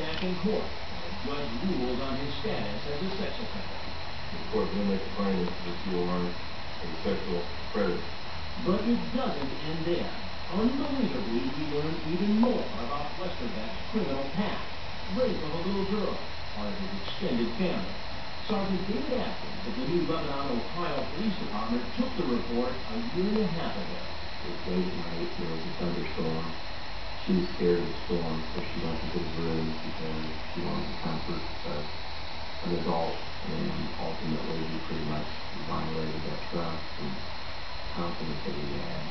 back in court when a judge ruled on his status as a sex offender. The court then makes a finding that you are a sexual predator. But it doesn't end there. Unbelievably, we learn even more about Westerbeck's criminal past, rape of a little girl, part of his extended family. Sergeant David Atkins of the New Lebanon, Ohio Police Department took the report a year and a half ago. It was late at night, there was a thunderstorm. She was scared of the storm, so she uh, an adult, and ultimately he pretty much violated that trust and confidence that he had.